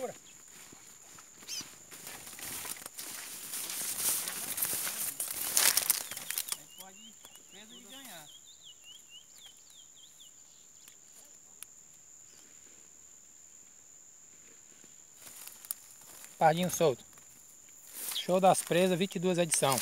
Segura. Pardinho solto. Show das presas, 22 edição.